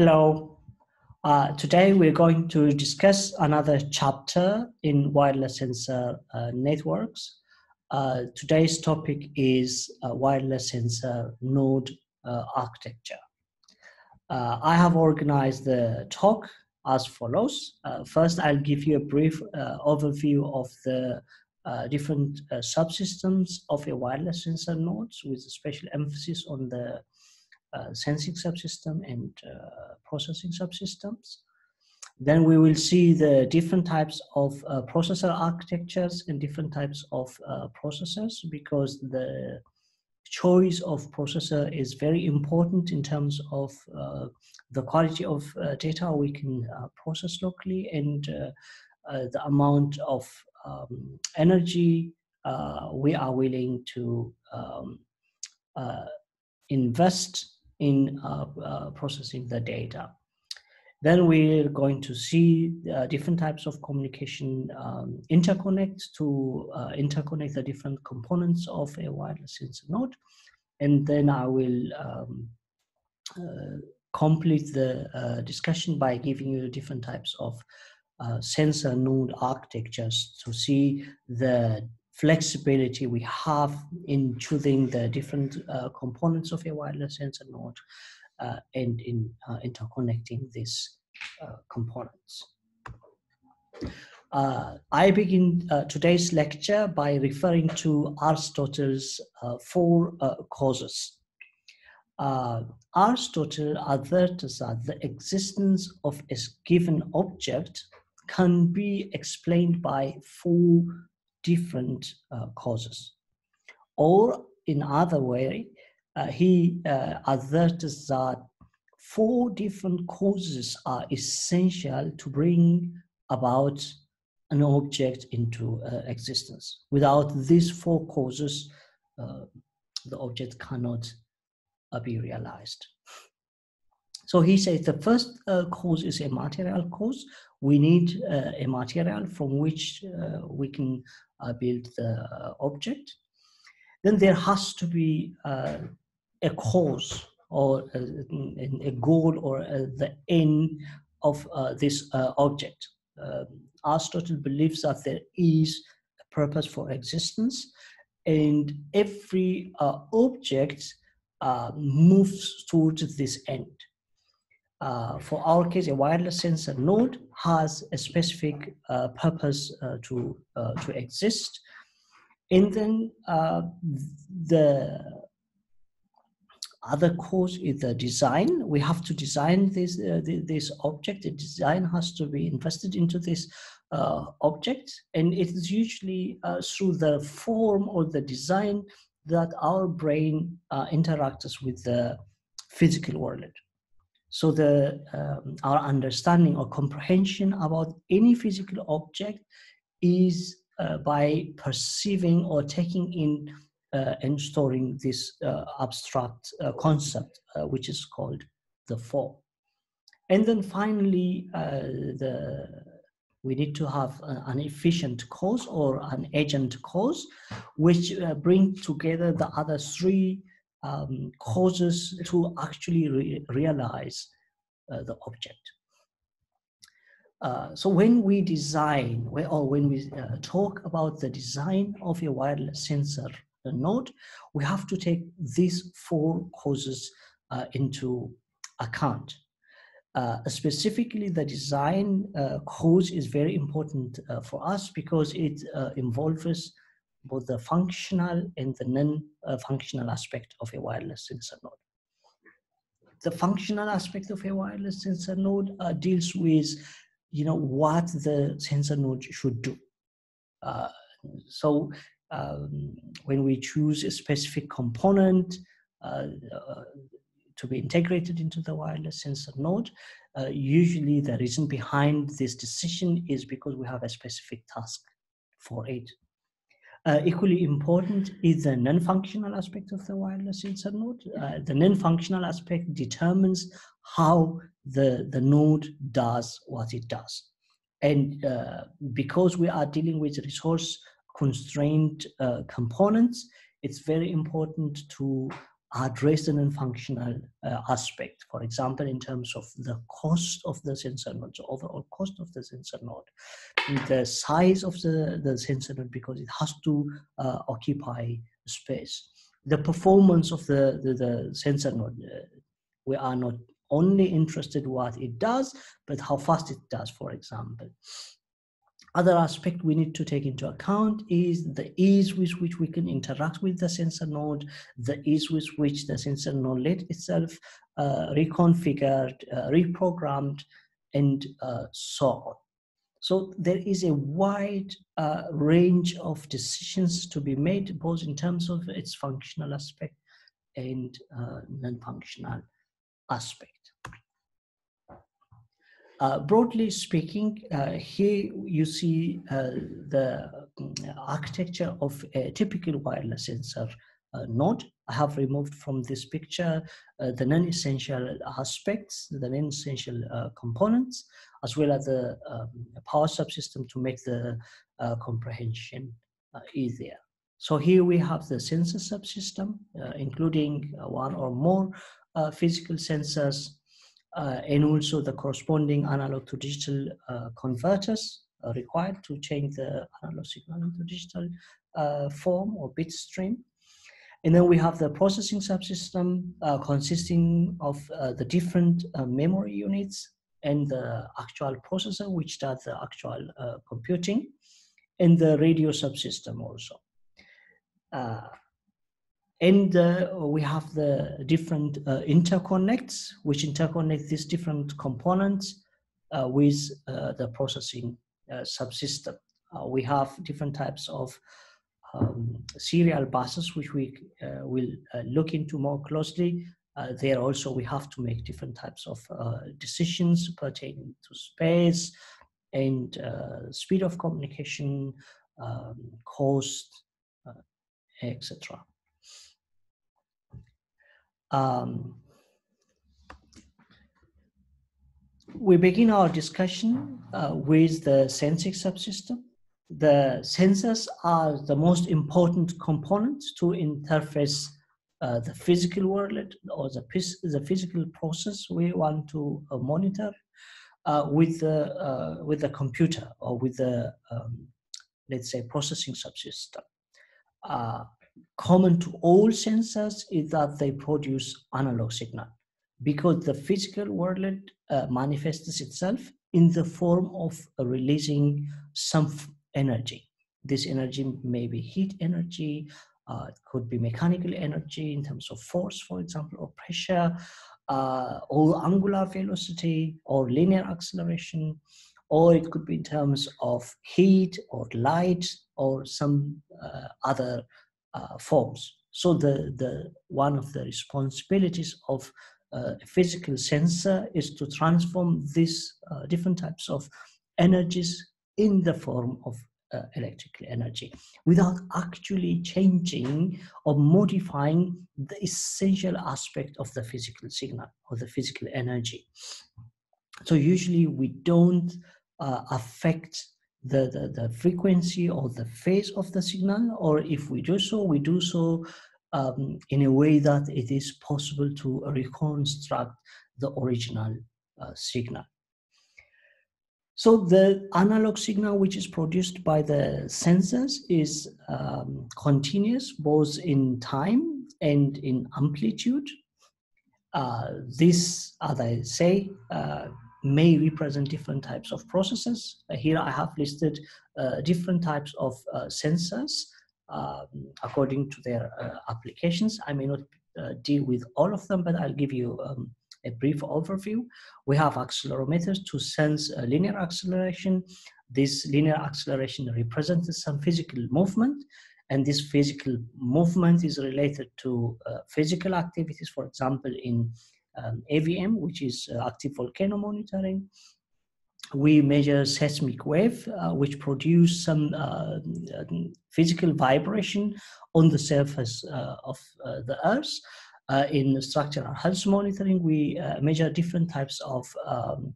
Hello. Uh, today we're going to discuss another chapter in wireless sensor uh, networks. Uh, today's topic is uh, wireless sensor node uh, architecture. Uh, I have organized the talk as follows. first, I'll give you a brief overview of the different subsystems of a wireless sensor nodes with a special emphasis on the sensing subsystem and uh, processing subsystems. Then we will see the different types of uh, processor architectures and different types of uh, processors because the choice of processor is very important in terms of uh, the quality of uh, data we can process locally and the amount of um, energy we are willing to um, invest in uh, uh, processing the data. Then we're going to see uh, different types of communication um, interconnect to uh, interconnect the different components of a wireless sensor node. And then I will um, uh, complete the uh, discussion by giving you different types of sensor node architectures to see the flexibility we have in choosing the different uh, components of a wireless sensor node uh, and in uh, interconnecting these uh, components. Uh, I begin uh, today's lecture by referring to Aristotle's four causes. Aristotle asserts that the existence of a given object can be explained by four different uh, causes. Or in other way, uh, he uh, asserts that four different causes are essential to bring about an object into uh, existence. Without these four causes, uh, the object cannot uh, be realized. So he says the first uh, cause is a material cause. We need uh, a material from which uh, we can uh, build the object. Then there has to be uh, a cause or a, a goal or uh, the end of this object. Aristotle believes that there is a purpose for existence and every object moves towards this end. Uh, for our case, a wireless sensor node has a specific uh, purpose uh, to, uh, to exist. And then uh, the other cause is the design. We have to design this, uh, this object. The design has to be invested into this object. And it is usually through the form or the design that our brain interacts with the physical world. So the um, our understanding or comprehension about any physical object is uh, by perceiving or taking in uh, and storing this uh, abstract uh, concept, uh, which is called the form. And then finally, uh, the we need to have an efficient cause or an agent cause, which bring together the other three um, causes to actually re realize uh, the object. Uh, so when we design, or when we uh, talk about the design of a wireless sensor node, we have to take these four causes uh, into account. Uh, specifically, the design uh, cause is very important for us because it involves both the functional and the non-functional aspect of a wireless sensor node. The functional aspect of a wireless sensor node uh, deals with, you know, what the sensor node should do. Uh, so um, when we choose a specific component uh, uh to be integrated into the wireless sensor node, uh, usually the reason behind this decision is because we have a specific task for it. Uh, equally important is the non-functional aspect of the wireless sensor node. Uh, the non-functional aspect determines how the, the node does what it does. And uh, because we are dealing with resource constrained uh, components, it's very important to address the non-functional uh, aspect. For example, in terms of the cost of the sensor node, overall cost of the sensor node, the size of the, the sensor node because it has to uh, occupy space. The performance of the, the, the sensor node, uh, we are not only interested what it does, but how fast it does, for example other aspect we need to take into account is the ease with which we can interact with the sensor node, the ease with which the sensor node let itself uh, reconfigured, uh, reprogrammed, and uh, so on. So there is a wide uh, range of decisions to be made, both in terms of its functional aspect and uh, non-functional aspect. Uh, broadly speaking, uh, here you see uh, the mm, architecture of a typical wireless sensor uh, node. I have removed from this picture uh, the non-essential aspects, the non-essential uh, components, as well as the um, power subsystem to make the comprehension easier. So here we have the sensor subsystem, including one or more physical sensors uh, and also the corresponding analog to digital uh, converters required to change the analog signal into digital uh, form or bit stream. And then we have the processing subsystem uh, consisting of uh, the different uh, memory units and the actual processor, which does the actual computing, and the radio subsystem also and uh, we have the different uh, interconnects which interconnect these different components uh, with uh, the processing uh, subsystem. Uh, we have different types of um, serial buses which we will look into more closely. there also we have to make different types of decisions pertaining to space and speed of communication, um, cost, etc. Um, we begin our discussion uh, with the sensing subsystem. The sensors are the most important component to interface uh, the physical world or the, the physical process we want to uh, monitor uh, with, the, uh, with the computer or with the, um, let's say, processing subsystem. Common to all sensors is that they produce analog signal because the physical world uh, manifests itself in the form of releasing some energy. This energy may be heat energy, uh, it could be mechanical energy in terms of force, for example, or pressure, uh, or angular velocity, or linear acceleration, or it could be in terms of heat or light or some uh, other uh, forms. So the, the one of the responsibilities of uh, physical sensor is to transform these uh, different types of energies in the form of uh, electrical energy without actually changing or modifying the essential aspect of the physical signal or the physical energy. So usually we don't uh, affect the, the, the frequency or the phase of the signal, or if we do so, we do so um, in a way that it is possible to reconstruct the original uh, signal. So the analog signal which is produced by the sensors is um, continuous both in time and in amplitude. Uh, this, as I say, uh, may represent different types of processes. Uh, here I have listed uh, different types of uh, sensors um, according to their uh, applications. I may not uh, deal with all of them, but I'll give you um, a brief overview. We have accelerometers to sense linear acceleration. This linear acceleration represents some physical movement and this physical movement is related to uh, physical activities, for example, in um, AVM, which is uh, active volcano monitoring. We measure seismic wave, uh, which produce some uh, physical vibration on the surface uh, of uh, the Earth. Uh, in structural health monitoring, we measure different types of um,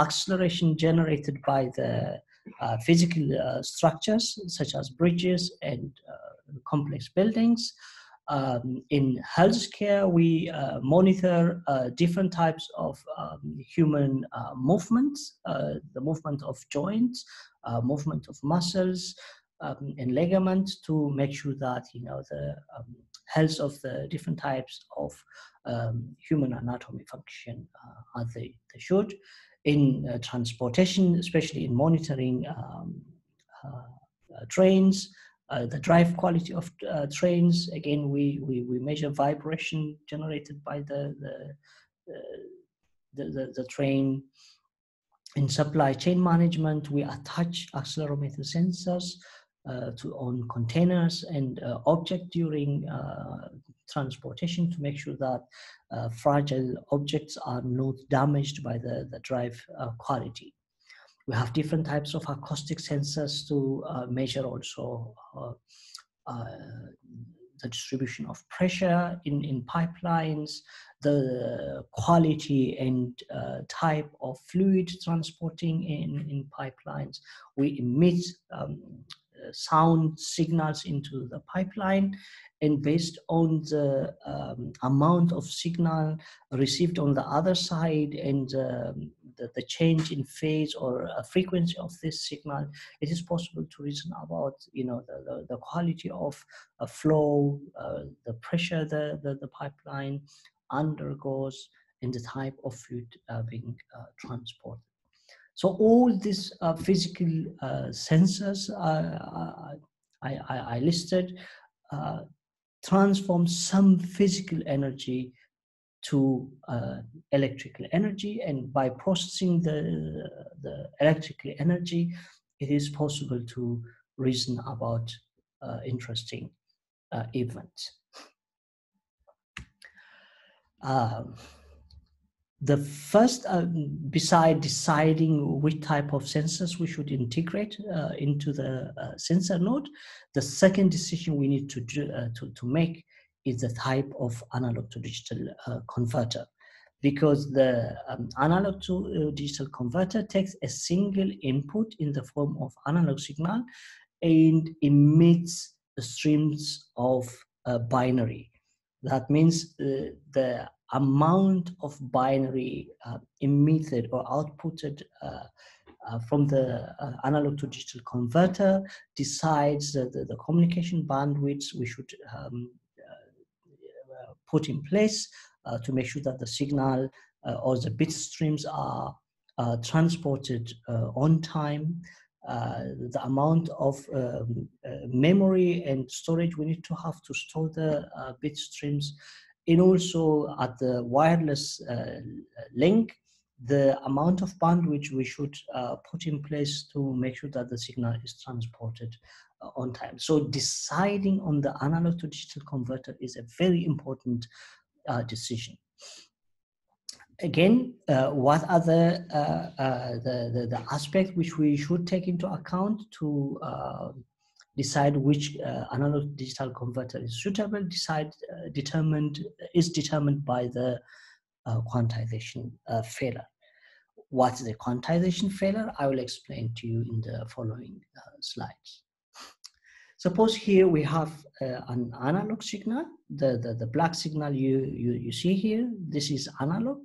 acceleration generated by the physical structures, such as bridges and complex buildings. Um, in healthcare, we uh, monitor uh, different types of um, human uh, movements, uh, the movement of joints, uh, movement of muscles, um, and ligaments to make sure that you know the um, health of the different types of um, human anatomy function uh, as they, they should. In transportation, especially in monitoring um, trains, uh, the drive quality of uh, trains. Again we, we we measure vibration generated by the the the, the, the train. In supply chain management we attach accelerometer sensors uh, to on containers and uh, object during uh, transportation to make sure that uh, fragile objects are not damaged by the, the drive quality we have different types of acoustic sensors to uh, measure also uh, uh, the distribution of pressure in, in pipelines, the quality and uh, type of fluid transporting in, in pipelines. We emit um, sound signals into the pipeline and based on the um, amount of signal received on the other side and um, the, the, change in phase or frequency of this signal, it is possible to reason about you know the, the, the quality of a flow, uh, the pressure the, the, the, pipeline undergoes, and the type of fluid uh, being uh, transported. So all these uh, physical uh, sensors uh, I, I, I, listed transform some physical energy to uh, electrical energy. And by processing the, the electrical energy it is possible to reason about uh, interesting uh, events. Um, the first, uh, beside deciding which type of sensors we should integrate uh, into the uh, sensor node, the second decision we need to, do, uh, to, to make is the type of analog to digital uh, converter. Because the um, analog to uh, digital converter takes a single input in the form of analog signal and emits streams of binary. That means the amount of binary uh, emitted or outputted uh, uh, from the uh, analog to digital converter decides the, the, communication bandwidths we should um, uh, put in place uh, to make sure that the signal or the bit streams are transported on time. the amount of um, memory and storage we need to have to store the bit streams and also at the wireless uh, link, the amount of bandwidth we should uh, put in place to make sure that the signal is transported uh, on time. So deciding on the analog to digital converter is a very important uh, decision. Again, uh, what are the, uh, the, the, the aspects which we should take into account to decide which uh, analog digital converter is suitable decide uh, determined is determined by the uh, quantization uh, failure. What's the quantization failure? I will explain to you in the following uh, slides. Suppose here we have uh, an analog signal. The, the the black signal you you you see here this is analog.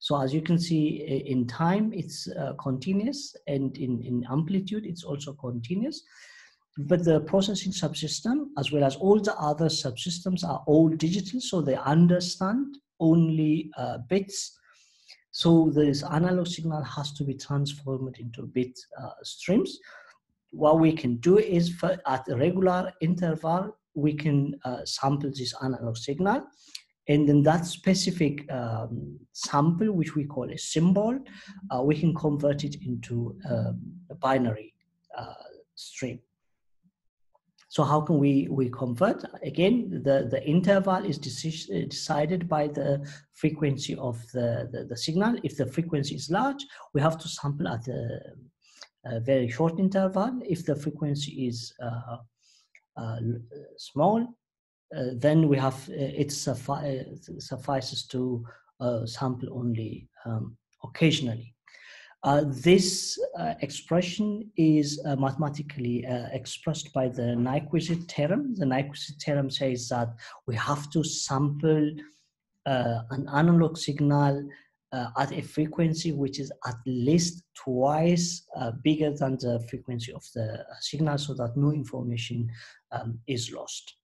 So as you can see in time it's continuous and in in amplitude it's also continuous but the processing subsystem as well as all the other subsystems are all digital so they understand only uh, bits. So this analog signal has to be transformed into bit uh, streams. What we can do is for, at a regular interval we can uh, sample this analog signal. And then that specific um, sample which we call a symbol uh, we can convert it into um, a binary uh, stream so how can we, we convert? Again, the, the interval is decided by the frequency of the, the, the, signal. If the frequency is large, we have to sample at a, a very short interval. If the frequency is uh, uh, small, uh, then we have, uh, it suffi suffices to uh, sample only um, occasionally. Uh, this uh, expression is uh, mathematically uh, expressed by the Nyquist theorem. The Nyquist theorem says that we have to sample uh, an analog signal at a frequency which is at least twice bigger than the frequency of the signal so that no information um, is lost.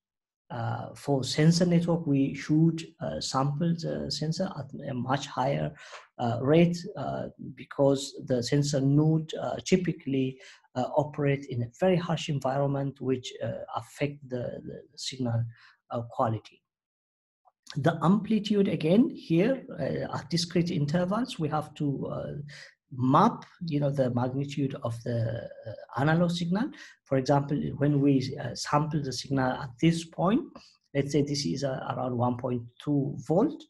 Uh, for sensor network, we should uh, sample the sensor at a much higher uh, rate uh, because the sensor node uh, typically uh, operate in a very harsh environment which affect the, the signal quality. The amplitude again here at discrete intervals, we have to map you know the magnitude of the uh, analog signal. For example when we uh, sample the signal at this point let's say this is uh, around 1.2 volt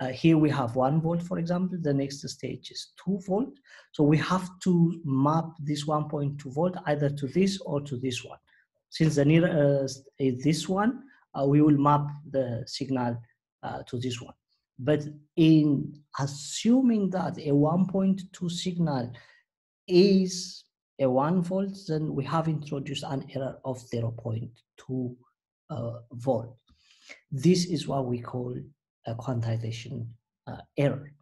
uh, here we have one volt for example the next stage is two volt. So we have to map this 1.2 volt either to this or to this one. Since the nearest is this one uh, we will map the signal uh, to this one but in assuming that a 1.2 signal is a 1 volt, then we have introduced an error of 0.2 uh, volt. This is what we call a quantization uh, error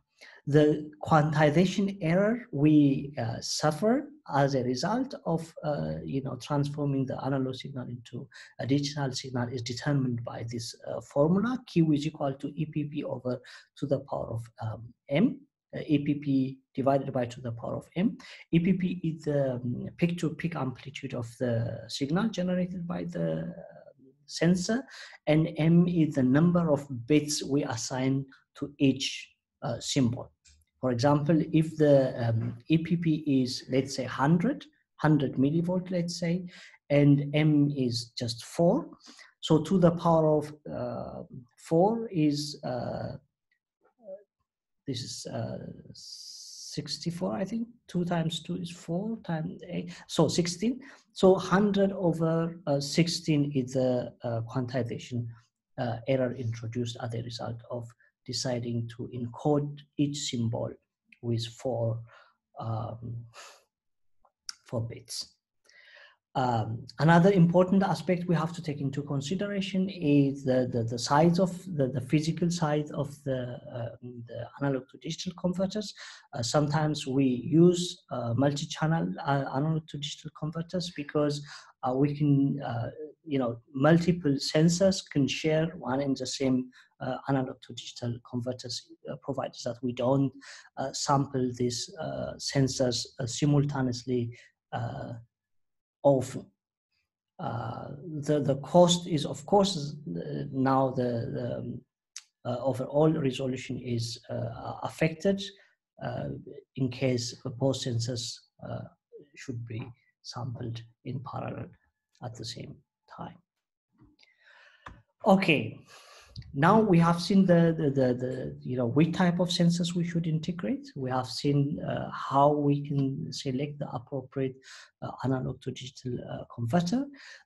the quantization error we uh, suffer as a result of uh, you know transforming the analog signal into a digital signal is determined by this uh, formula q is equal to epp over to the power of um, m uh, epp divided by to the power of m. Epp is the peak to peak amplitude of the signal generated by the uh, sensor and m is the number of bits we assign to each uh, symbol for example, if the um, EPP is, let's say, 100, 100 millivolt, let's say, and M is just 4, so to the power of uh, 4 is, uh, this is uh, 64, I think. 2 times 2 is 4 times 8, so 16. So 100 over uh, 16 is the uh, quantization uh, error introduced as a result of deciding to encode each symbol with four, um, four bits. Um, another important aspect we have to take into consideration is the, the, the size of the, the physical size of the, uh, the analog to digital converters. Uh, sometimes we use uh, multi-channel uh, analog to digital converters because uh, we can, uh, you know, multiple sensors can share one and the same uh, analog to digital converters uh, providers that we don't uh, sample these sensors simultaneously often. Uh, the the cost is of course now the, the um, uh, overall resolution is uh, affected in case both sensors should be sampled in parallel at the same time. Okay, now we have seen the, the, the, the, you know which type of sensors we should integrate. We have seen uh, how we can select the appropriate uh, analog to digital uh, converter.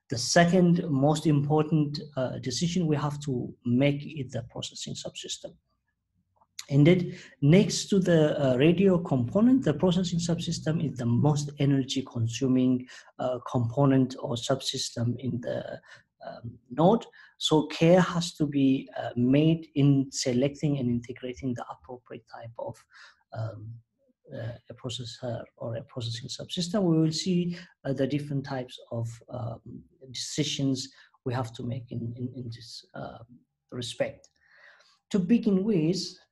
The second most important uh, decision we have to make is the processing subsystem Indeed, next to the uh, radio component, the processing subsystem is the most energy consuming uh, component or subsystem in the um, node. So care has to be uh, made in selecting and integrating the appropriate type of um, uh, a processor or a processing subsystem. We will see uh, the different types of um, decisions we have to make in, in, in this um, respect. To begin with, uh,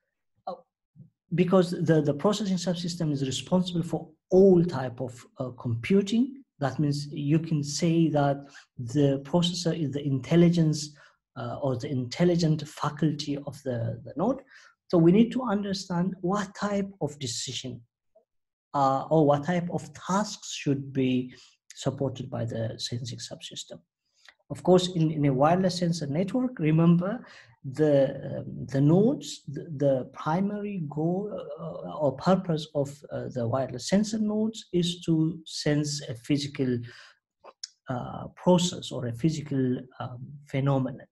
because the, the processing subsystem is responsible for all type of uh, computing, that means you can say that the processor is the intelligence uh, or the intelligent faculty of the, the node. So we need to understand what type of decision uh, or what type of tasks should be supported by the sensing subsystem. Of course, in, in a wireless sensor network, remember the, um, the nodes, the, the primary goal uh, or purpose of uh, the wireless sensor nodes is to sense a physical uh, process or a physical um, phenomenon.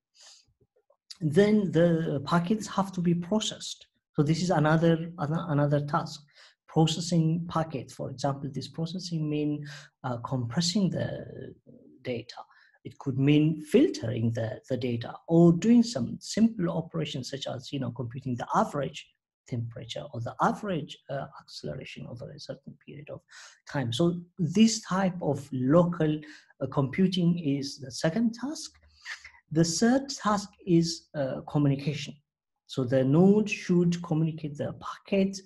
Then the packets have to be processed. So this is another, another task. processing packets. For example, this processing mean uh, compressing the data. It could mean filtering the, the data or doing some simple operations such as you know computing the average temperature or the average uh, acceleration over a certain period of time. So this type of local uh, computing is the second task. The third task is uh, communication. So the node should communicate the packet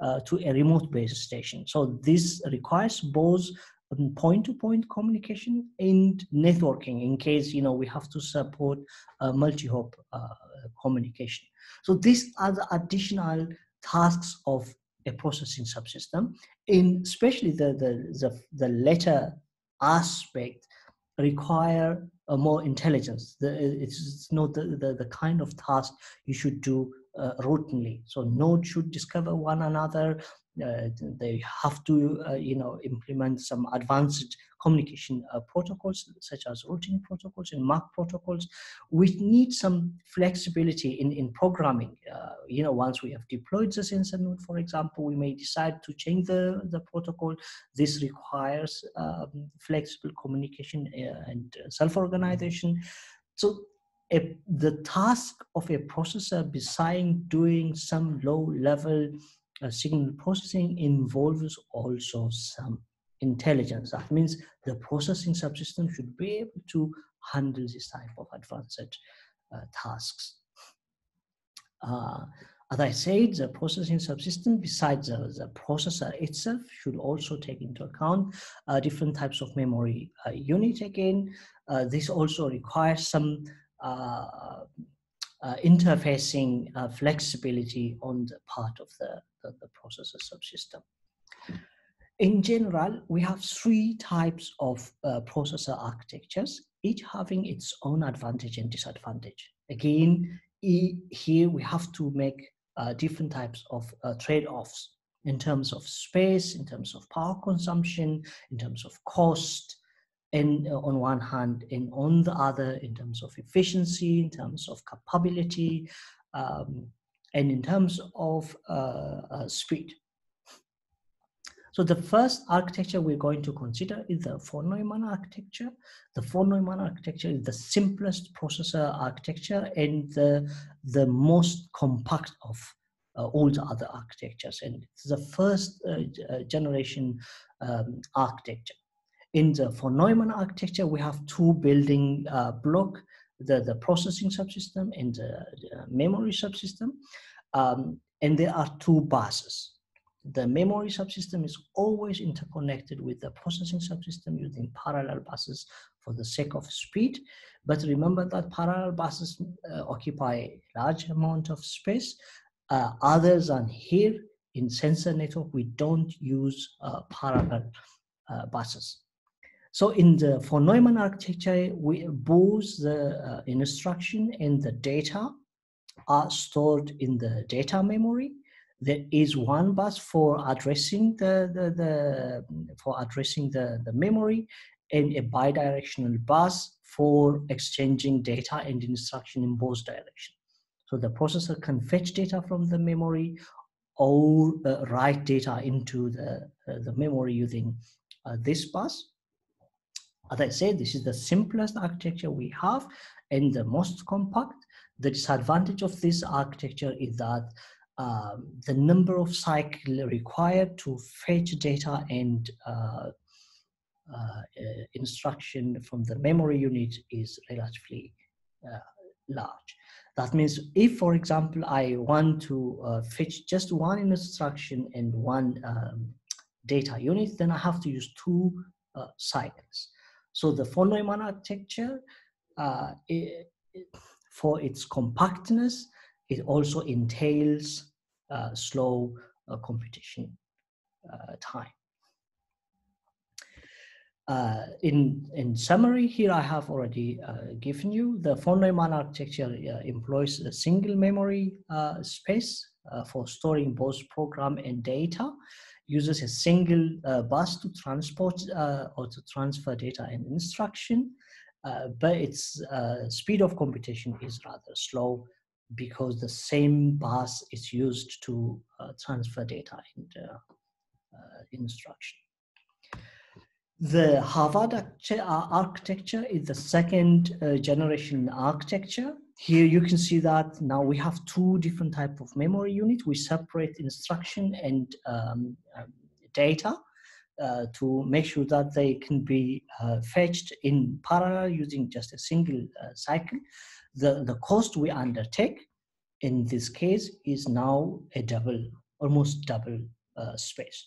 uh, to a remote base station. So this requires both um, point-to-point communication and networking in case you know we have to support uh, multi-hop uh, communication. So these are the additional tasks of a processing subsystem, in especially the the the, the latter aspect require a more intelligence. The, it's not the, the, the kind of task you should do uh, routinely. So nodes should discover one another. Uh, they have to, uh, you know, implement some advanced communication uh, protocols such as routing protocols and MAC protocols. We need some flexibility in, in programming. You know, once we have deployed the sensor node, for example, we may decide to change the, the protocol. This requires um, flexible communication and self-organization. So a, the task of a processor besides doing some low level uh, signal processing involves also some intelligence. That means the processing subsystem should be able to handle this type of advanced uh, tasks. Uh, as I said, the processing subsystem, besides the, the, processor itself, should also take into account uh, different types of memory uh, unit again. Uh, this also requires some uh, uh, interfacing flexibility on the part of the, the, the processor subsystem. In general, we have three types of uh, processor architectures, each having its own advantage and disadvantage. Again, e here we have to make uh, different types of uh, trade-offs in terms of space, in terms of power consumption, in terms of cost, and uh, on one hand, and on the other, in terms of efficiency, in terms of capability, um, and in terms of uh, uh, speed. So the first architecture we're going to consider is the von Neumann architecture. The von Neumann architecture is the simplest processor architecture and the, the most compact of uh, all the other architectures. And it's the first uh, uh generation um, architecture. In the von Neumann architecture, we have two building uh, block, the, the processing subsystem and the, the memory subsystem. Um, and there are two buses the memory subsystem is always interconnected with the processing subsystem using parallel buses for the sake of speed. But remember that parallel buses uh, occupy a large amount of space. Uh, others are here in sensor network, we don't use uh, parallel uh, buses. So in the von Neumann architecture, we both the uh, instruction and the data are stored in the data memory there is one bus for addressing the, the, the for addressing the, the memory and a bidirectional bus for exchanging data and instruction in both directions. So the processor can fetch data from the memory or uh, write data into the, uh, the memory using uh, this bus. As I said, this is the simplest architecture we have and the most compact. The disadvantage of this architecture is that um, the number of cycles required to fetch data and uh, uh, instruction from the memory unit is relatively uh, large. That means if, for example, I want to uh, fetch just one instruction and one um, data unit, then I have to use two uh, cycles. So the Neumann architecture, it, it, for its compactness, it also entails uh, slow uh, computation uh, time. Uh, in, in summary, here I have already uh, given you the von Neumann architecture uh, employs a single memory space for storing both program and data, uses a single uh, bus to transport uh, or to transfer data and instruction, uh, but its speed of computation is rather slow because the same bus is used to uh, transfer data and uh, instruction. The Harvard architecture is the second generation architecture here you can see that now we have two different type of memory unit. We separate instruction and um, um, data uh, to make sure that they can be uh, fetched in parallel using just a single uh, cycle. The, the cost we undertake in this case is now a double, almost double uh, space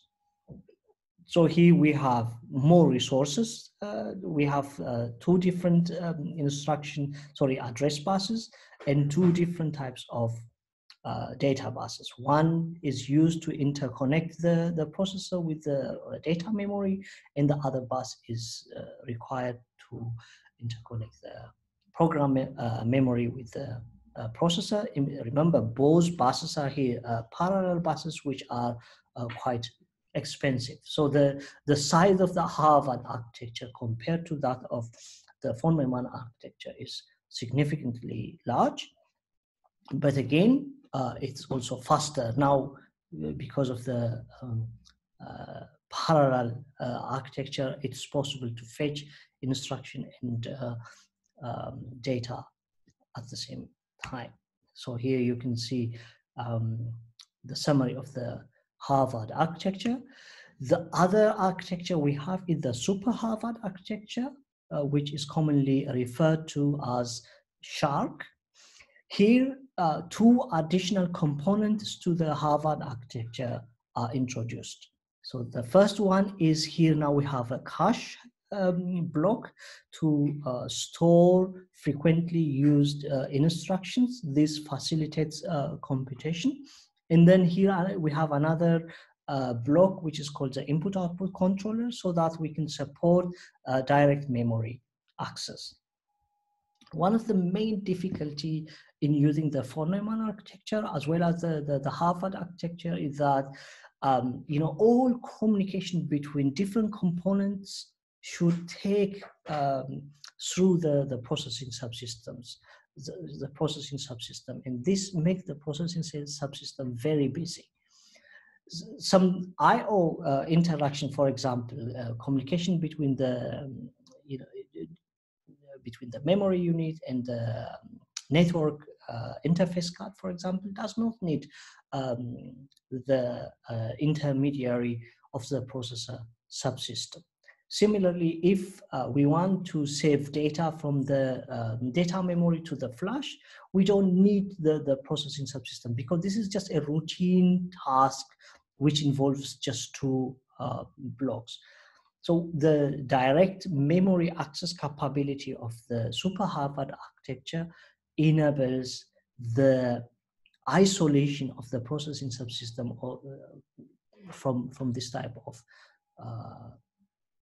so here we have more resources. Uh, we have uh, two different um, instruction, sorry, address buses and two different types of uh, data buses. One is used to interconnect the, the processor with the uh, data memory and the other bus is uh, required to interconnect the program uh, memory with the processor. Remember, both buses are here parallel buses which are quite expensive. So the, the size of the Harvard architecture compared to that of the von Neumann architecture is significantly large. But again, uh, it's also faster now because of the um, uh, parallel uh, architecture. It's possible to fetch instruction and uh, um, data at the same time. So here you can see um, the summary of the Harvard architecture. The other architecture we have is the Super Harvard architecture, uh, which is commonly referred to as SHARC. Here, uh, two additional components to the Harvard architecture are introduced. So the first one is here now we have a cache um, block to uh, store frequently used uh, instructions. This facilitates uh, computation. And then here we have another uh, block which is called the input output controller so that we can support uh, direct memory access. One of the main difficulty in using the von Neumann architecture as well as the, the, the Harvard architecture is that um, you know all communication between different components should take um, through the, the processing subsystems the, the processing subsystem, and this makes the processing subsystem very busy. Some I/O uh, interaction, for example, uh, communication between the um, you know between the memory unit and the um, network uh, interface card, for example, does not need um, the uh, intermediary of the processor subsystem. Similarly, if uh, we want to save data from the uh, data memory to the flash, we don't need the, the processing subsystem because this is just a routine task which involves just two uh, blocks. So the direct memory access capability of the Super Harvard architecture enables the isolation of the processing subsystem or, uh, from, from this type of uh,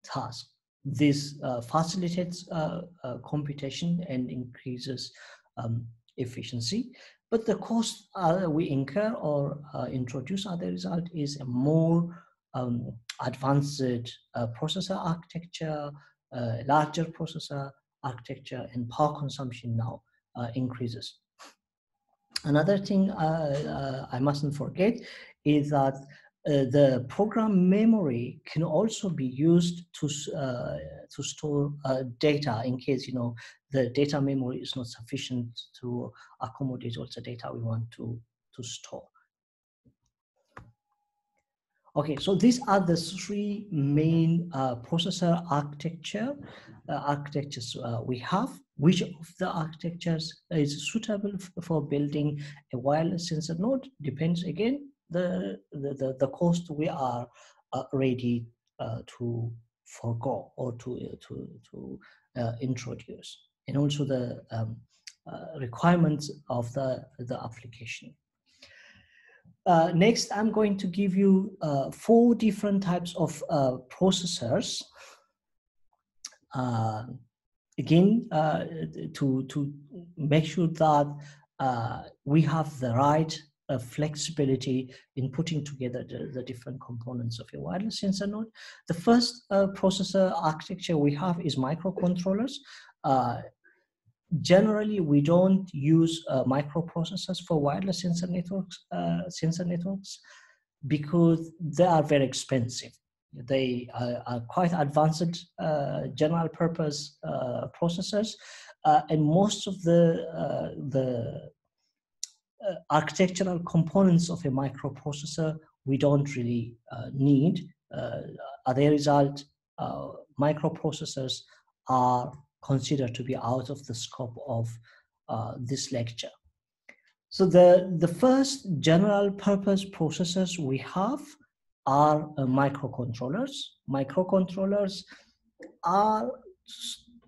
task. This uh, facilitates uh, uh, computation and increases um, efficiency. But the cost uh, we incur or introduce as a result is a more um, advanced processor architecture, larger processor architecture, and power consumption now increases. Another thing I mustn't forget is that uh, the program memory can also be used to uh, to store uh, data in case you know the data memory is not sufficient to accommodate all the data we want to to store. Okay, so these are the three main uh, processor architecture uh, architectures we have. Which of the architectures is suitable for building a wireless sensor node depends again the, the, the, cost we are uh, ready uh, to forego or to, uh, to, to uh, introduce. And also the um, uh, requirements of the, the application. Uh, next, I'm going to give you four different types of processors. again, to, to make sure that we have the right a flexibility in putting together the, the, different components of your wireless sensor node. The first uh, processor architecture we have is microcontrollers. Uh, generally, we don't use uh, microprocessors for wireless sensor networks. Uh, sensor networks. because they are very expensive. They are, are quite advanced uh, general purpose uh, processors, uh, and most of the uh, the uh, architectural components of a microprocessor we don't really uh, need. as a result, microprocessors are considered to be out of the scope of this lecture. So the, the first general purpose processors we have are uh, microcontrollers. Microcontrollers are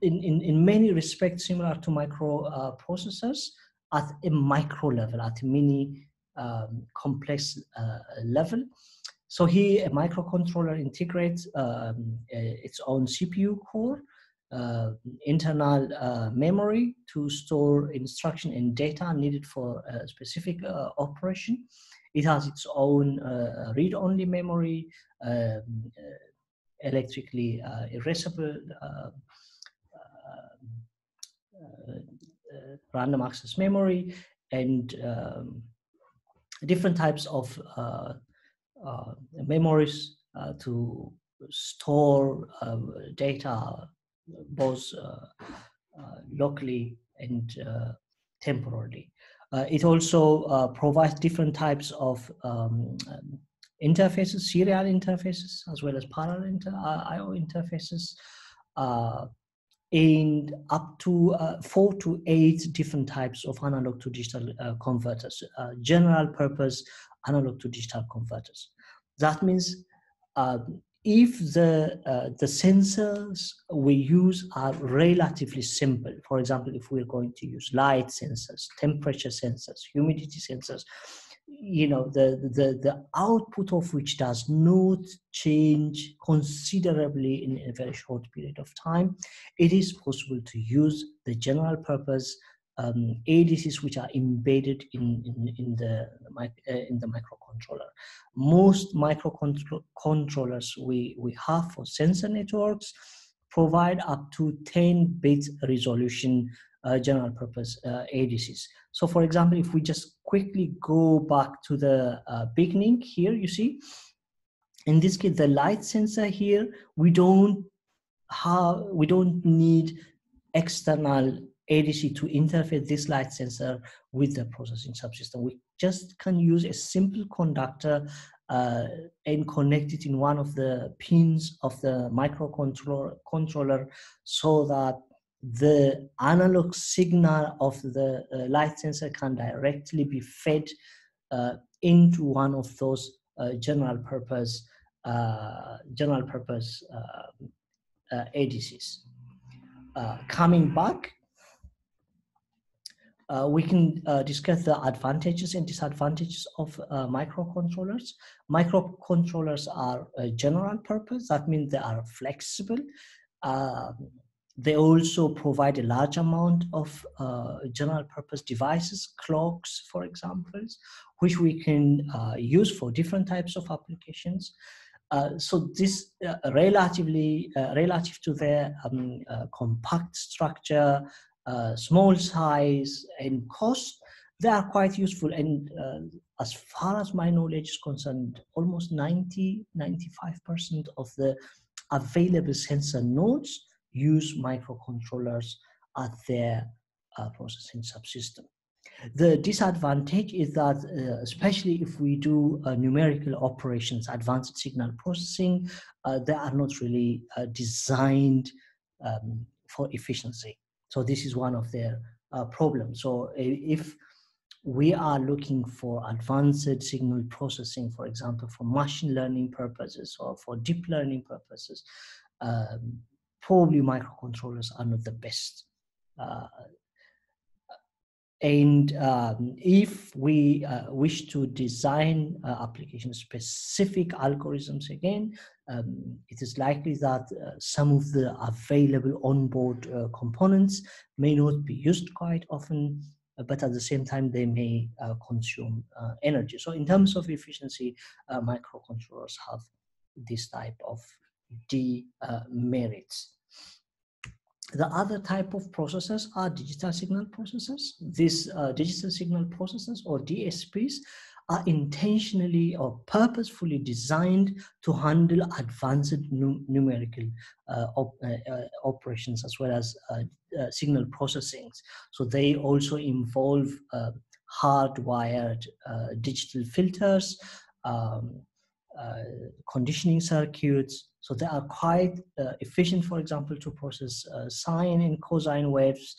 in, in, in many respects similar to microprocessors uh, at a micro level, at a mini um, complex uh, level. So here a microcontroller integrates um, its own CPU core uh, internal uh, memory to store instruction and data needed for a specific uh, operation. It has its own uh, read-only memory, um, uh, electrically erasable random access memory, and um, different types of memories to store data both uh, uh, locally and uh, temporarily. it also provides different types of um, interfaces, serial interfaces, as well as parallel inter I/O interfaces, and up to uh, four to eight different types of analog to digital uh, converters, uh, general purpose analog to digital converters. That means um, if the, uh, the sensors we use are relatively simple, for example, if we're going to use light sensors, temperature sensors, humidity sensors, you know, the, the, the output of which does not change considerably in a very short period of time, it is possible to use the general purpose um, ADCs which are embedded in, in, in the, uh, in the microcontroller. Most microcontrollers we, we have for sensor networks provide up to 10 bit resolution uh, general purpose uh, ADCs. So for example, if we just quickly go back to the uh, beginning here, you see, in this case, the light sensor here, we don't have, we don't need external ADC to interface this light sensor with the processing subsystem. We just can use a simple conductor uh, and connect it in one of the pins of the microcontroller controller so that the analog signal of the uh, light sensor can directly be fed uh, into one of those uh, general purpose uh, general purpose uh, ADCs. coming back uh, we can uh, discuss the advantages and disadvantages of uh, microcontrollers. Microcontrollers are general purpose, that means they are flexible. Um, they also provide a large amount of uh, general purpose devices, clocks, for example, which we can uh, use for different types of applications. Uh, so this relatively relative to their um, compact structure, uh, small size and cost, they are quite useful. And uh, as far as my knowledge is concerned, almost 90, 95% of the available sensor nodes use microcontrollers at their uh, processing subsystem. The disadvantage is that, uh, especially if we do uh, numerical operations, advanced signal processing, uh, they are not really uh, designed um, for efficiency. So this is one of their uh, problems. So if we are looking for advanced signal processing, for example, for machine learning purposes or for deep learning purposes, um, probably microcontrollers are not the best. Uh, and um, if we uh, wish to design uh, application specific algorithms again, um, it is likely that uh, some of the available onboard uh, components may not be used quite often, but at the same time, they may uh, consume energy. So in terms of efficiency, microcontrollers have this type of demerits. The other type of processors are digital signal processors. These uh, digital signal processors or DSPs are intentionally or purposefully designed to handle advanced num- numerical uh, op- uh, uh operations as well as uh, uh, signal processing. So they also involve hardwired digital filters, um, conditioning circuits. So they are quite efficient, for example, to process sine and cosine waves,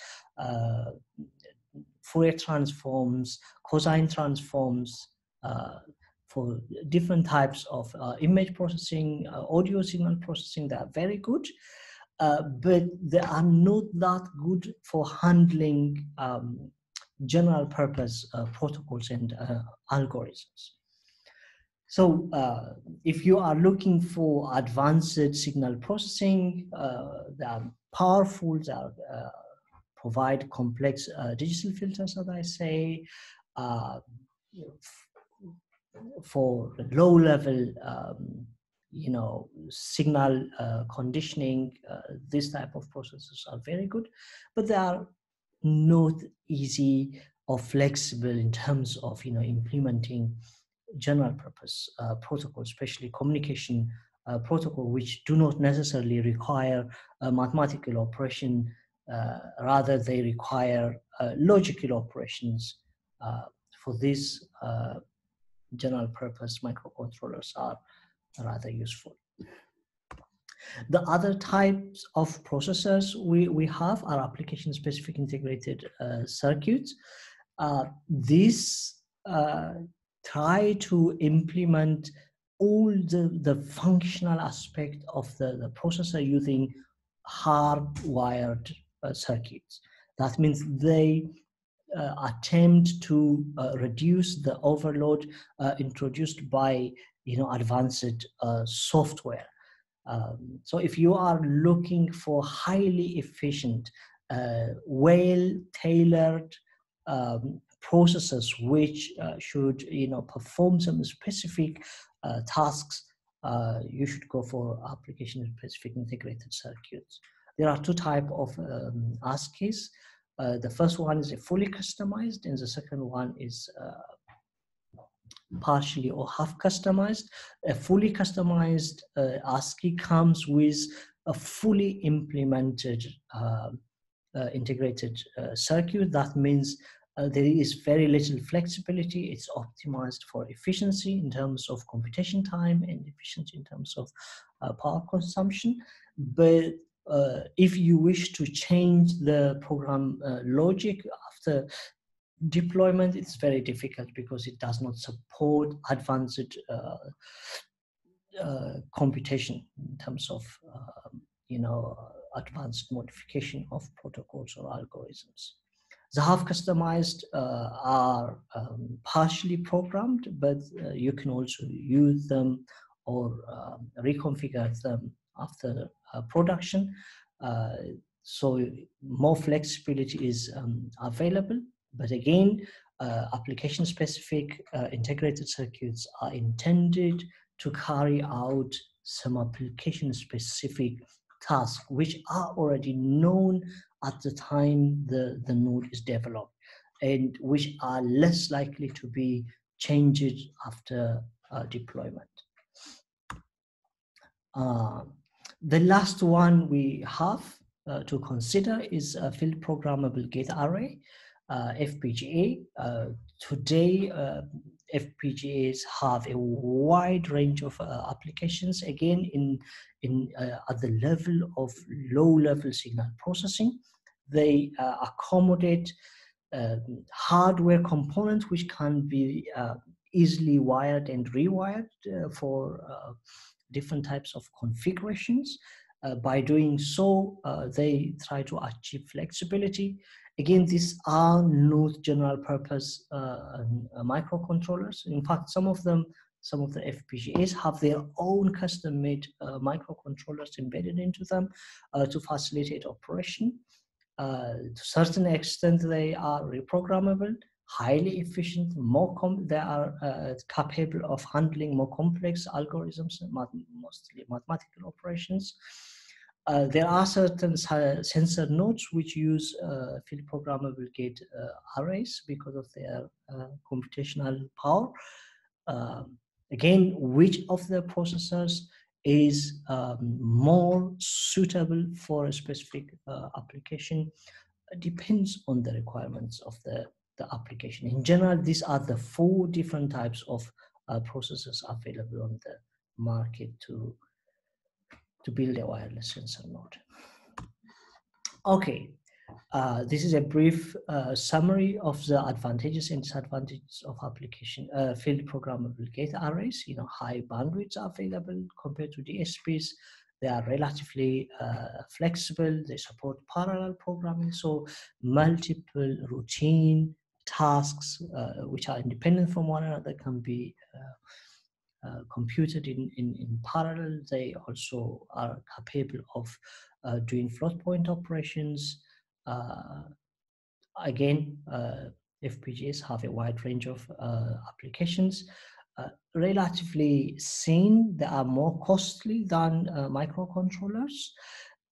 Fourier transforms, cosine transforms, uh, for different types of uh, image processing, uh, audio signal processing, they are very good, uh, but they are not that good for handling um, general purpose uh, protocols and uh, algorithms. So if you are looking for advanced signal processing, they are powerful, they are provide complex uh, digital filters, as I say, uh, for low level, um, you know, signal uh, conditioning, uh, this type of processes are very good, but they are not easy or flexible in terms of, you know, implementing general purpose uh, protocol, especially communication uh, protocol, which do not necessarily require a mathematical operation uh, rather, they require uh, logical operations. Uh, for this, general purpose microcontrollers are rather useful. The other types of processors we, we have are application specific integrated circuits. These uh, try to implement all the, the functional aspect of the, the processor using hardwired uh, circuits. That means they uh, attempt to uh, reduce the overload uh, introduced by you know advanced uh, software. Um, so if you are looking for highly efficient, uh, well-tailored um, processes which should you know perform some specific tasks, you should go for application-specific integrated circuits. There are two type of um. Uh, the first one is a fully customized, and the second one is uh, partially or half customized. A fully customized uh, ASIC comes with a fully implemented um, uh, integrated uh, circuit. That means uh, there is very little flexibility. It's optimized for efficiency in terms of computation time and efficiency in terms of uh, power consumption. But uh, if you wish to change the program uh, logic after deployment, it's very difficult because it does not support advanced uh, uh computation in terms of um, you know advanced modification of protocols or algorithms. The half customized uh, are um, partially programmed, but uh, you can also use them or um, reconfigure them after uh, production. Uh, so more flexibility is um, available, but again, uh, application specific integrated circuits are intended to carry out some application specific tasks which are already known at the time the, the node is developed and which are less likely to be changed after uh, deployment. Uh, the last one we have uh, to consider is a field programmable gate array, uh, FPGA. Uh, today, uh, FPGAs have a wide range of uh, applications, again, in, in, uh, at the level of low-level signal processing. They accommodate um, hardware components which can be easily wired and rewired for different types of configurations. Uh, by doing so, uh, they try to achieve flexibility. Again, these are not general purpose uh, uh microcontrollers. In fact, some of them, some of the FPGAs have their own custom made uh, microcontrollers embedded into them uh, to facilitate operation. to a certain extent, they are reprogrammable highly efficient, more they are uh, capable of handling more complex algorithms, mostly mathematical operations. Uh, there are certain sensor nodes which use uh, field programmable gate uh, arrays because of their uh, computational power. Um, again, which of the processors is um, more suitable for a specific uh, application depends on the requirements of the, the application. In general, these are the four different types of uh, processors available on the market to to build a wireless sensor node. Okay, uh, this is a brief uh, summary of the advantages and disadvantages of application uh, field programmable gate arrays. You know, high bandwidths are available compared to DSPs. They are relatively uh, flexible. They support parallel programming, so multiple routine tasks uh, which are independent from one another can be uh, computed in, in, in parallel. They also are capable of uh, doing float point operations. Uh, again, uh, FPGAs have a wide range of uh, applications. relatively seen, they are more costly than microcontrollers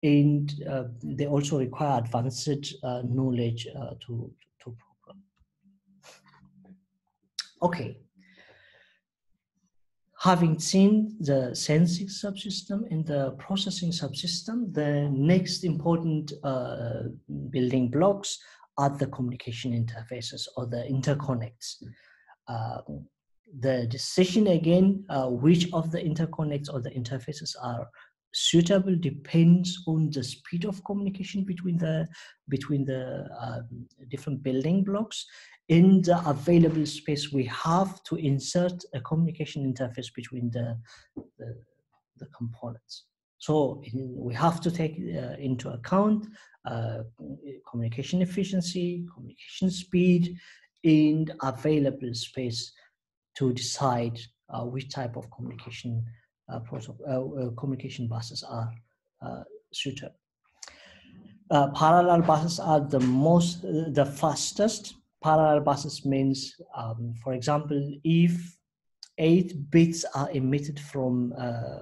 and they also require advanced knowledge to, to program. Okay, having seen the sensing subsystem and the processing subsystem, the next important uh, building blocks are the communication interfaces or the interconnects. Uh, the decision again, uh, which of the interconnects or the interfaces are suitable depends on the speed of communication between the between the um, different building blocks in the available space, we have to insert a communication interface between the, the, the components. So in, we have to take uh, into account uh, communication efficiency, communication speed, and available space to decide uh, which type of communication uh, uh, communication buses are uh, suitable. parallel buses are the most, the fastest parallel buses means, um, for example, if eight bits are emitted from uh,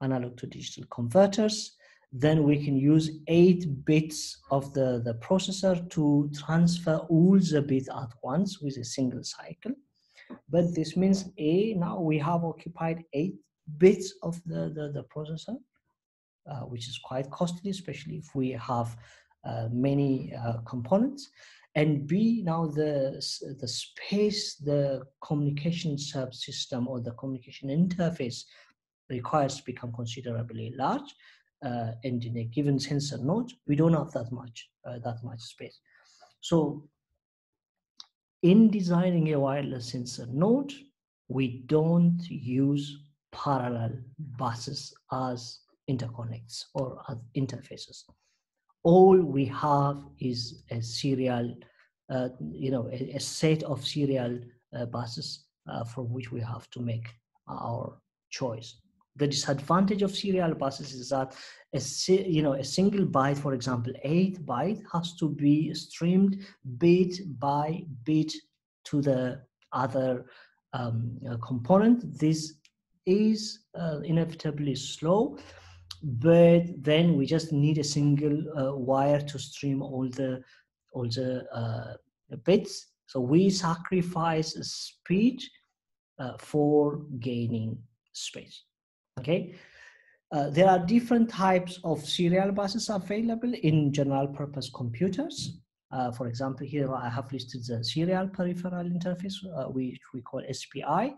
analog to digital converters, then we can use eight bits of the, the processor to transfer all the bits at once with a single cycle. But this means A, now we have occupied eight bits of the, the, the processor, uh, which is quite costly, especially if we have uh, many uh, components. And b now the the space the communication subsystem or the communication interface requires to become considerably large uh, and in a given sensor node we don't have that much uh, that much space. So in designing a wireless sensor node we don't use parallel buses as interconnects or as interfaces all we have is a serial, uh, you know, a, a, set of serial uh, buses uh, from which we have to make our choice. The disadvantage of serial buses is that a you know a single byte, for example, eight byte, has to be streamed bit by bit to the other um, uh, component. This is uh, inevitably slow but then we just need a single uh, wire to stream all the all the uh, bits so we sacrifice speed uh, for gaining space okay uh, there are different types of serial buses available in general purpose computers uh, for example here i have listed the serial peripheral interface uh, which we call spi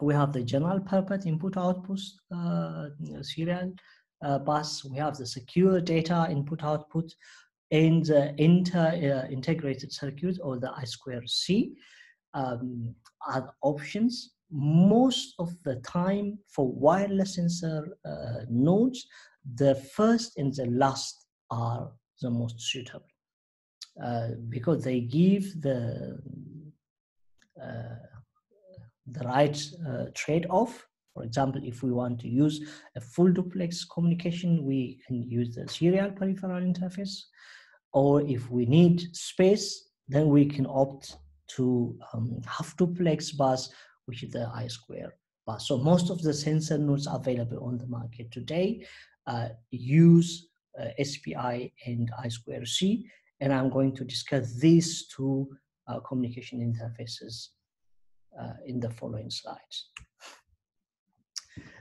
we have the general purpose input output uh, serial uh, bus. We have the secure data input output and the inter uh, integrated circuit or the I2C um, are options. Most of the time for wireless sensor uh, nodes, the first and the last are the most suitable uh, because they give the uh, the right uh, trade-off. For example, if we want to use a full duplex communication, we can use the serial peripheral interface. Or if we need space, then we can opt to um, half duplex bus, which is the I square bus. So most of the sensor nodes available on the market today uh, use uh, SPI and I square C, and I'm going to discuss these two uh, communication interfaces uh, in the following slides.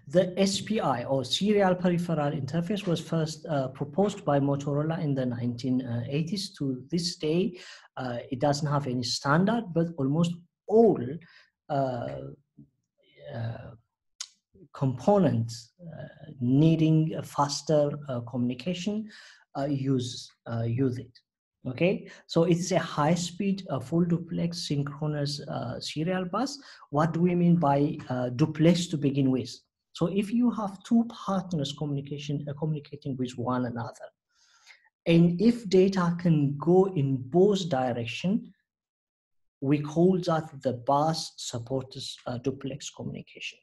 The SPI or Serial Peripheral Interface was first uh, proposed by Motorola in the 1980s. To this day, uh, it doesn't have any standard, but almost all components uh, needing a faster uh, communication use use it. Okay, so it's a high speed uh, full duplex synchronous uh, serial bus. What do we mean by uh, duplex to begin with? So if you have two partners communication uh, communicating with one another, and if data can go in both direction, we call that the bus supports uh, duplex communication.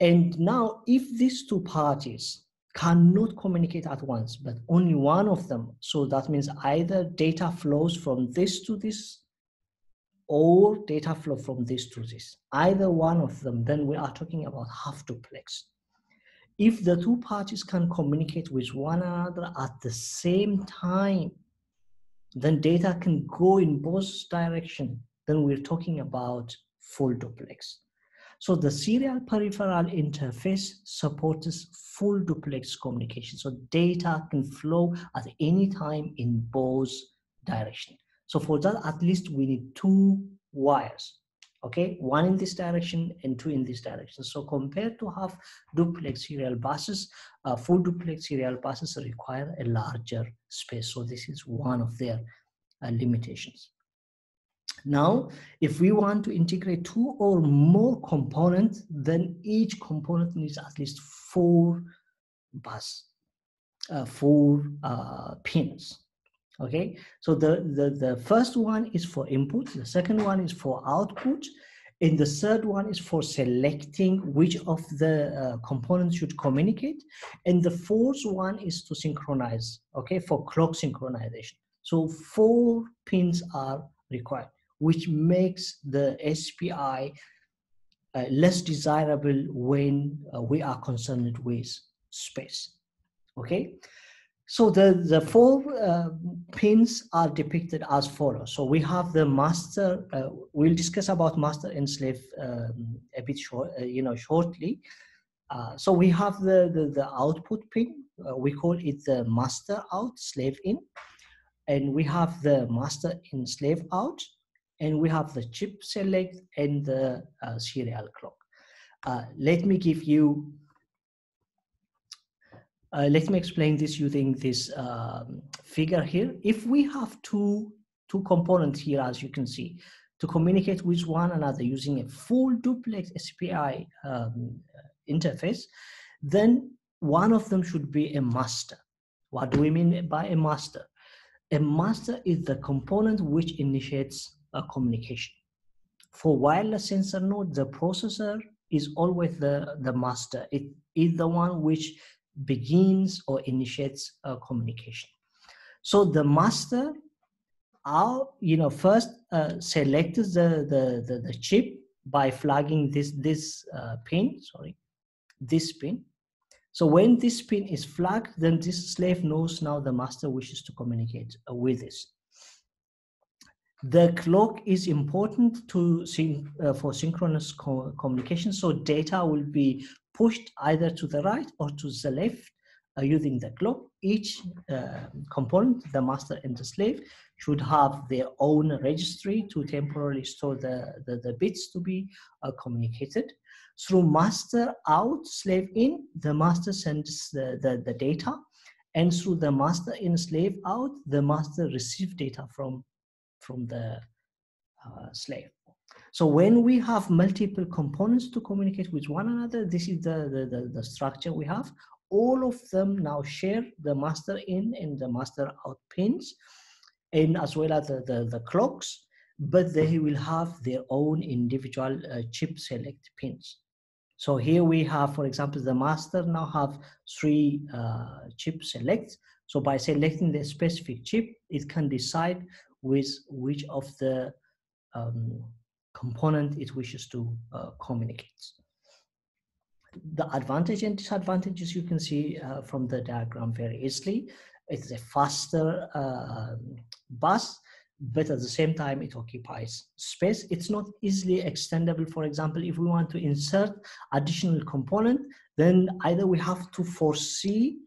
And now, if these two parties cannot communicate at once, but only one of them. So that means either data flows from this to this or data flow from this to this. Either one of them, then we are talking about half duplex. If the two parties can communicate with one another at the same time, then data can go in both direction. Then we're talking about full duplex. So the serial peripheral interface supports full duplex communication. So data can flow at any time in both direction. So for that, at least we need two wires, okay? One in this direction and two in this direction. So compared to half duplex serial buses, uh, full duplex serial buses require a larger space. So this is one of their uh, limitations. Now, if we want to integrate two or more components, then each component needs at least four bus, uh, four uh, pins. Okay, so the, the, the first one is for input, the second one is for output, and the third one is for selecting which of the uh, components should communicate. And the fourth one is to synchronize, okay, for clock synchronization. So four pins are required which makes the SPI uh, less desirable when uh, we are concerned with space. Okay, so the, the four uh, pins are depicted as follows. So we have the master, uh, we'll discuss about master and slave um, a bit short, uh, you know, shortly. Uh, so we have the, the, the output pin, we call it the master out, slave in. And we have the master in slave out and we have the chip select and the uh, serial clock. Uh, let me give you, uh, let me explain this using this um, figure here. If we have two, two components here, as you can see, to communicate with one another using a full duplex SPI um, interface, then one of them should be a master. What do we mean by a master? A master is the component which initiates a communication. For wireless sensor node, the processor is always the, the master. It is the one which begins or initiates a communication. So the master, our, you know, first uh, selects the, the, the, the, chip by flagging this, this uh, pin, sorry, this pin. So when this pin is flagged, then this slave knows now the master wishes to communicate uh, with this. The clock is important to uh, for synchronous co communication. So data will be pushed either to the right or to the left uh, using the clock. Each uh, component, the master and the slave, should have their own registry to temporarily store the, the, the bits to be uh, communicated. Through master out, slave in, the master sends the, the, the data and through the master in slave out the master receives data from from the uh, slave. So when we have multiple components to communicate with one another, this is the, the, the, the, structure we have. All of them now share the master in and the master out pins, and as well as the, the, the clocks, but they will have their own individual uh, chip select pins. So here we have, for example, the master now have three uh, chip selects. So by selecting the specific chip, it can decide with which of the um, component it wishes to uh, communicate. the advantage and disadvantages you can see uh, from the diagram very easily. It's a faster uh, bus, but at the same time it occupies space. It's not easily extendable. For example, if we want to insert additional component, then either we have to foresee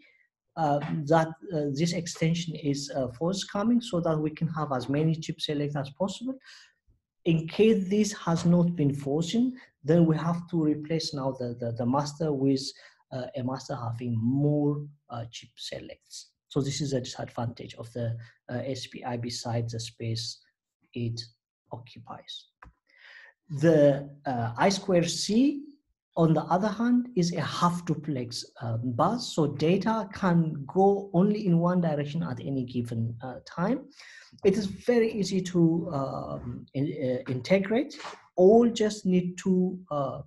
uh, that uh, this extension is uh, forthcoming so that we can have as many chip select as possible. In case this has not been foreseen, then we have to replace now the, the, the master with uh, a master having more uh, chip selects. So this is a disadvantage of the uh, SPI besides the space it occupies. The uh, I square C, on the other hand, is a half duplex um, bus. So data can go only in one direction at any given uh, time. It is very easy to um, in, uh, integrate. All just need two, uh,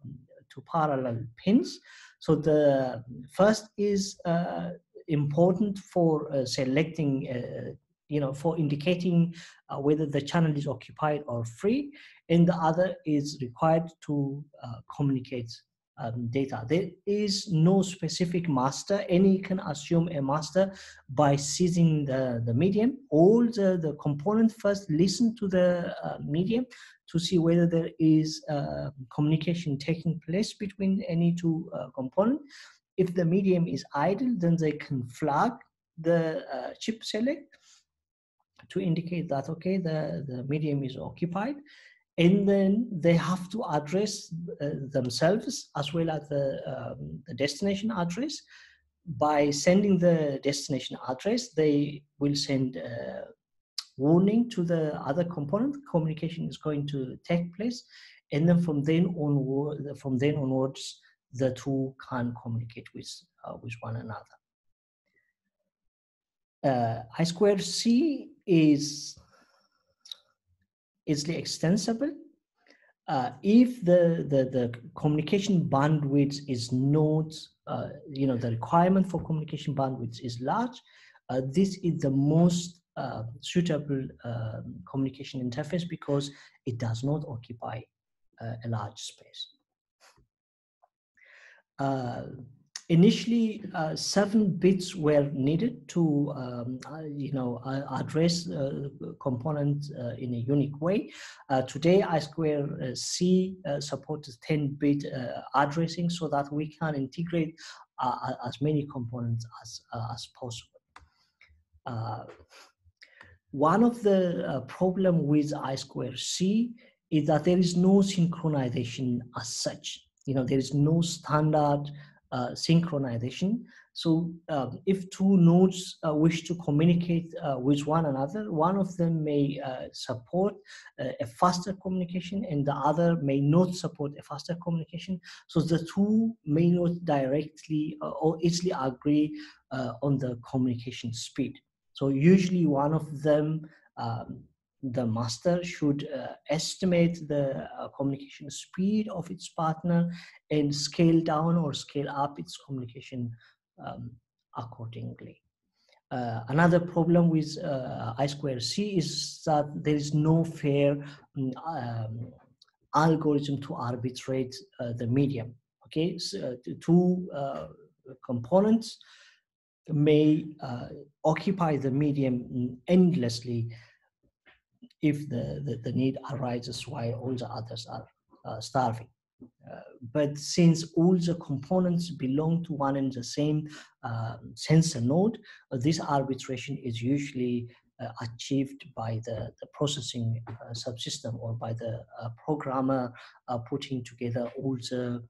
two parallel pins. So the first is uh, important for uh, selecting, uh, you know, for indicating uh, whether the channel is occupied or free, and the other is required to communicate um, data. There is no specific master. Any can assume a master by seizing the, the medium. All the, the component first listen to the uh, medium to see whether there is uh, communication taking place between any two uh, components. If the medium is idle, then they can flag the uh, chip select to indicate that, okay, the, the medium is occupied. And then they have to address uh, themselves as well as the, um, the destination address. By sending the destination address, they will send a warning to the other component. Communication is going to take place, and then from then onward, from then onwards, the two can communicate with, uh, with one another. Uh, I squared C is easily extensible. Uh, if the, the, the communication bandwidth is not, uh, you know, the requirement for communication bandwidth is large, uh, this is the most uh, suitable um, communication interface because it does not occupy uh, a large space. Uh, initially, uh, seven bits were needed to, um, uh, you know, uh, address component uh, in a unique way. today, I Square C supports 10-bit addressing so that we can integrate as many components as, as possible. one of the uh, problem with I square C is that there is no synchronization as such you know there is no standard uh, synchronization. So um, if two nodes uh, wish to communicate uh, with one another one of them may uh, support uh, a faster communication and the other may not support a faster communication. So the two may not directly or easily agree on the communication speed. So usually one of them um, the master should uh, estimate the uh, communication speed of its partner and scale down or scale up its communication um, accordingly. Uh, another problem with uh, I square C is that there is no fair mm, um, algorithm to arbitrate uh, the medium. Okay, so uh, two components may occupy the medium endlessly if the, the, the, need arises while all the others are uh, starving. Uh, but since all the components belong to one and the same uh, sensor node, uh, this arbitration is usually uh, achieved by the, the processing uh, subsystem or by the programmer putting together all the,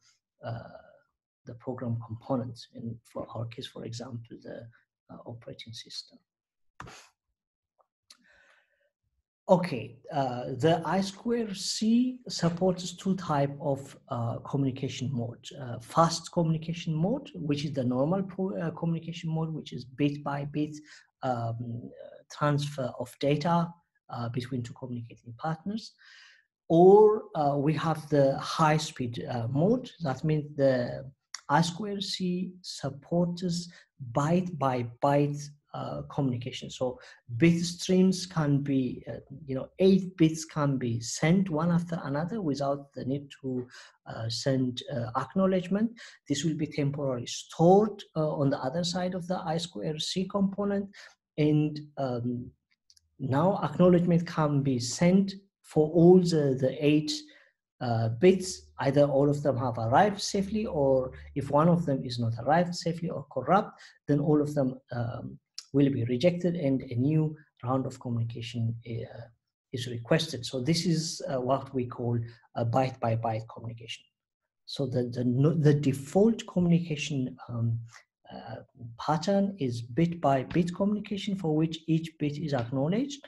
the program components. And for our case, for example, the operating system. Okay, uh, the I square C supports two type of uh, communication mode. Uh, fast communication mode, which is the normal uh, communication mode, which is bit by bit um, transfer of data uh, between two communicating partners. Or uh, we have the high speed mode. That means the I square C supports byte by byte uh, communication. So bit streams can be, uh, you know, eight bits can be sent one after another without the need to uh, send uh, acknowledgement. This will be temporarily stored uh, on the other side of the I square C component. And um, now acknowledgement can be sent for all the, the eight uh, bits, either all of them have arrived safely, or if one of them is not arrived safely or corrupt, then all of them um, will be rejected and a new round of communication uh, is requested. So this is uh, what we call a byte by byte communication. So the, the, the default communication um, uh, pattern is bit by bit communication for which each bit is acknowledged.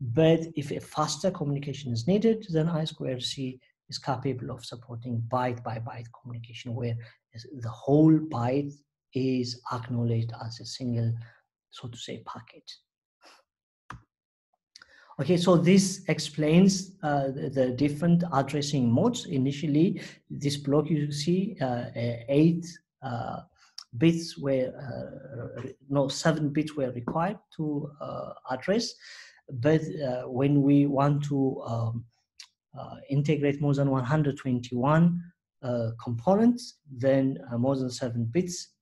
But if a faster communication is needed, then I square C is capable of supporting byte by byte communication where the whole byte is acknowledged as a single so to say, packet. Okay, so this explains uh, the, the, different addressing modes. Initially, this block you see uh, eight uh, bits were, uh, no, seven bits were required to uh, address. But uh, when we want to um, integrate more than 121 components, then more than seven bits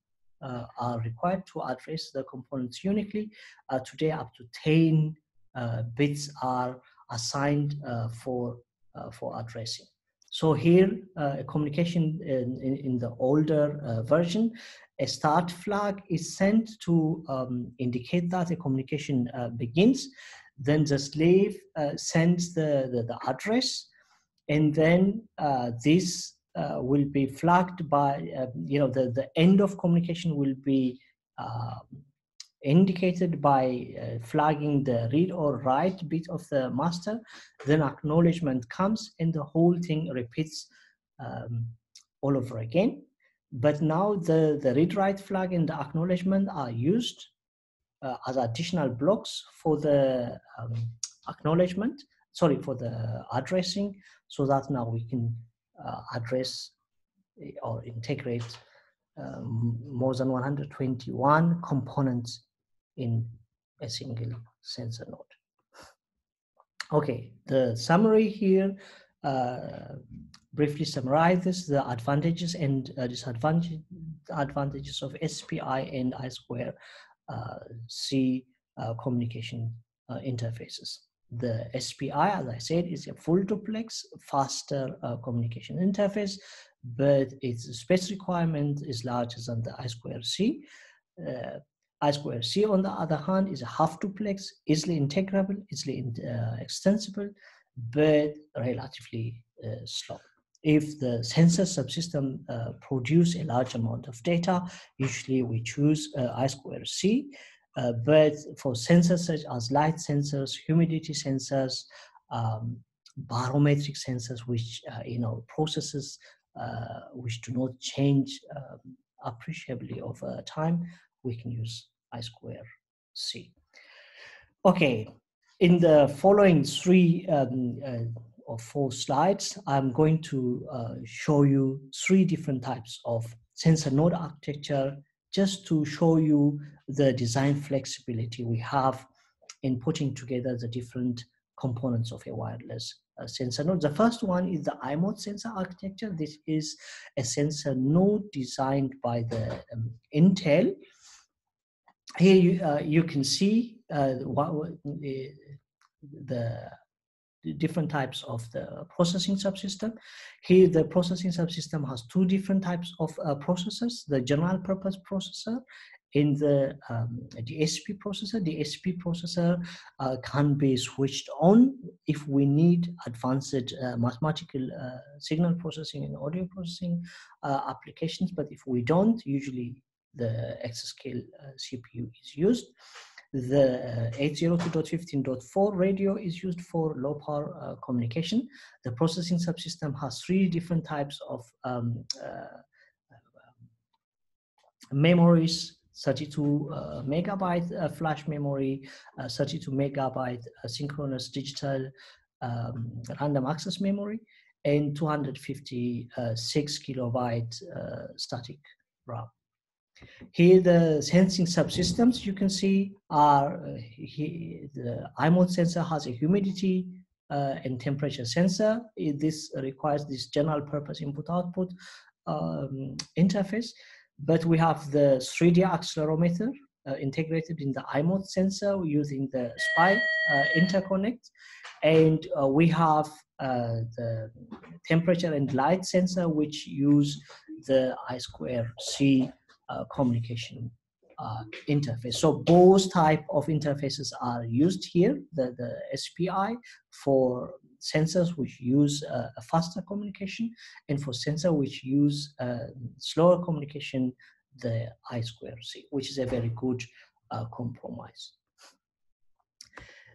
are required to address the components uniquely. Uh, today, up to 10 uh, bits are assigned for, for addressing. So here, uh, a communication in, in, in the older uh, version, a start flag is sent to um, indicate that a communication uh, begins. Then the slave sends the, the, the, address, and then this uh, will be flagged by, uh, you know, the, the end of communication will be uh, indicated by uh, flagging the read or write bit of the master. Then acknowledgement comes and the whole thing repeats um, all over again. But now the, the read write flag and the acknowledgement are used uh, as additional blocks for the um, acknowledgement, sorry, for the addressing, so that now we can address eh, or integrate um, more than 121 components in a single sensor node. Okay, the summary here uh, briefly summarizes the advantages and uh, disadvantages advantages of SPI and I square uh, C uh, communication uh, interfaces. The SPI, as I said, is a full duplex, faster uh, communication interface, but its space requirement is larger than the I square C. Uh, I square C, on the other hand, is a half duplex, easily integrable, easily uh, extensible, but relatively uh, slow. If the sensor subsystem uh, produce a large amount of data, usually we choose uh, I square C. Uh, but for sensors such as light sensors, humidity sensors, um, barometric sensors, which uh, you know processes uh, which do not change um, appreciably over time, we can use I square C. Okay, in the following three um, uh, or four slides, I'm going to uh, show you three different types of sensor node architecture just to show you the design flexibility we have in putting together the different components of a wireless uh, sensor node. The first one is the iMote sensor architecture. This is a sensor node designed by the um, Intel. Here you, uh, you can see uh, what, the, different types of the processing subsystem. Here, the processing subsystem has two different types of uh, processors, the general purpose processor in the um, DSP processor. The DSP processor uh, can be switched on if we need advanced uh, mathematical uh, signal processing and audio processing uh, applications, but if we don't, usually the XScale uh, CPU is used. The 802.15.4 radio is used for low power uh, communication. The processing subsystem has three different types of um, uh, memories 32 uh, megabyte uh, flash memory, uh, 32 megabyte uh, synchronous digital um, random access memory, and 256 kilobyte static RAM. Here, the sensing subsystems you can see are uh, he, the iMote sensor has a humidity uh, and temperature sensor. This requires this general purpose input output um, interface. But we have the 3D accelerometer uh, integrated in the iMote sensor using the SPI uh, interconnect. And uh, we have uh, the temperature and light sensor, which use the I square C uh, communication uh, interface. So both type of interfaces are used here, the, the SPI for sensors which use uh, a faster communication and for sensor which use uh, slower communication, the I square C, which is a very good uh, compromise.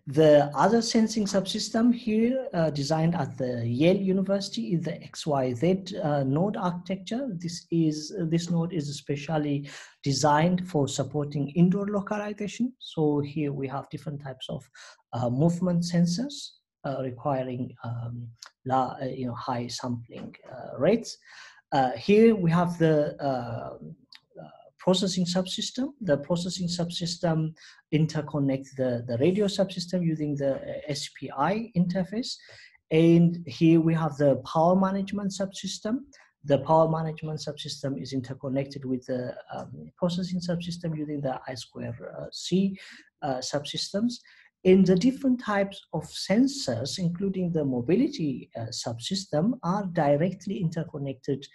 The other sensing subsystem here, uh, designed at the Yale University, is the XYZ uh, node architecture. This is this node is especially designed for supporting indoor localization. So here we have different types of uh, movement sensors requiring um, la, uh, you know high sampling uh, rates. here we have the processing subsystem. The processing subsystem interconnect the, the radio subsystem using the uh, SPI interface. And here we have the power management subsystem. The power management subsystem is interconnected with the um, processing subsystem using the I square uh, C uh, subsystems. In the different types of sensors, including the mobility uh, subsystem, are directly interconnected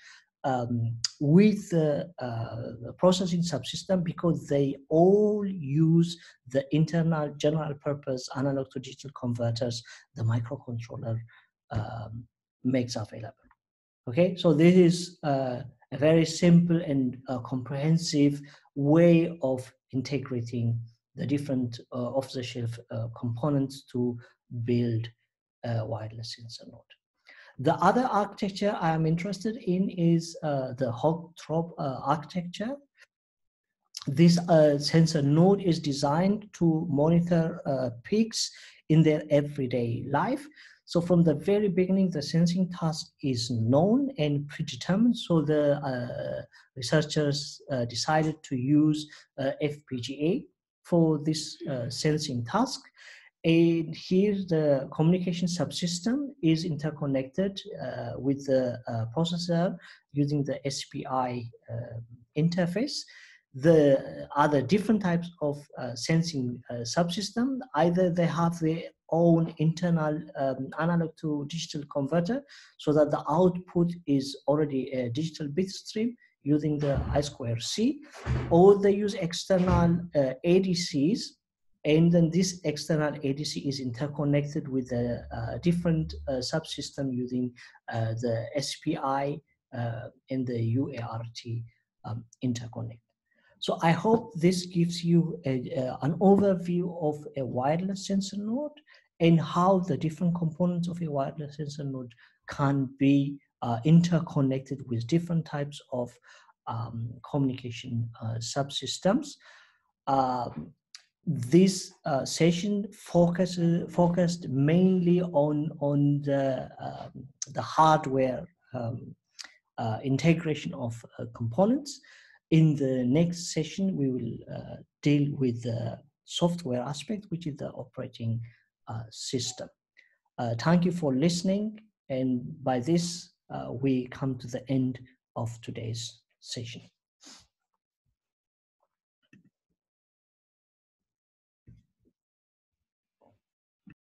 um, with the, uh, the, processing subsystem because they all use the internal general purpose analog to digital converters the microcontroller um, makes available. Okay, so this is uh, a very simple and uh, comprehensive way of integrating the different uh, off-the-shelf uh, components to build a wireless sensor node. The other architecture I am interested in is uh, the Hogthrob uh, architecture. This uh, sensor node is designed to monitor uh, pigs in their everyday life. So from the very beginning, the sensing task is known and predetermined. So the uh, researchers uh, decided to use FPGA for this sensing task. And here the communication subsystem is interconnected uh, with the uh, processor using the SPI uh, interface. The other different types of uh, sensing uh, subsystem, either they have their own internal um, analog to digital converter so that the output is already a digital bit stream using the I square C, or they use external uh, ADCs and then this external ADC is interconnected with a, a different uh, subsystem using uh, the SPI uh, and the UART um, interconnect. So I hope this gives you a, an overview of a wireless sensor node and how the different components of a wireless sensor node can be uh, interconnected with different types of um, communication uh, subsystems. Um, this uh, session focused focused mainly on on the um, the hardware um, uh, integration of uh, components. In the next session, we will uh, deal with the software aspect, which is the operating system. Thank you for listening, and by this Uh, we come to the end of today's session.